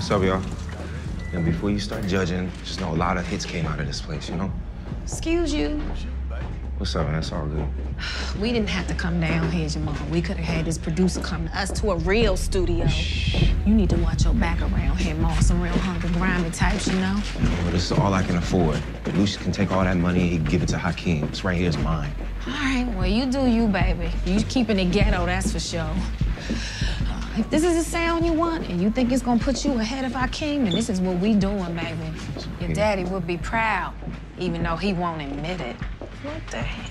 What's up, y'all? And before you start judging, just know a lot of hits came out of this place, you know? Excuse you. What's up, man? It's all good. We didn't have to come down here, Jamal. We could have had this producer come to us to a real studio. You need to watch your back around here, Ma. Some real hungry, grimy types, you know? Well, this is all I can afford. Lucious can take all that money and he can give it to Hakeem. This right here is mine. All right, well, you do you, baby. You keeping it ghetto, that's for sure. If this is the sound you want and you think it's gonna put you ahead of Hakeem, then this is what we doing, baby. Your daddy would be proud, even though he won't admit it. What the heck?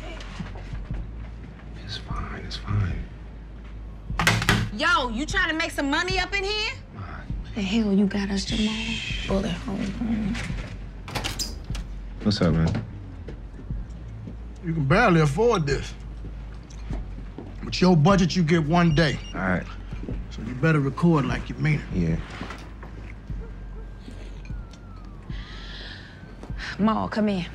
It's fine. It's fine. Yo, you trying to make some money up in here? What the hell you got us, Jamal? Bullet hole. What's up, man? You can barely afford this. With your budget, you get one day. All right. So you better record like you mean it. Yeah. Ma, come in.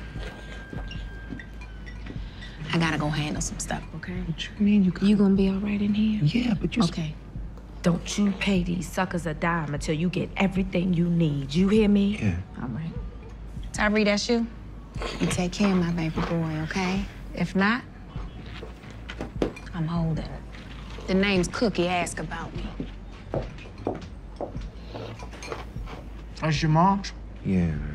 I gotta go handle some stuff, okay? What you mean you You gonna be all right in here? Yeah, but you... Okay. Don't you pay these suckers a dime until you get everything you need. You hear me? Yeah. All right. Tyree, that's you? You take care of my baby boy, okay? If not, I'm holding. The name's Cookie. Ask about me. That's your mom's? Yeah, man.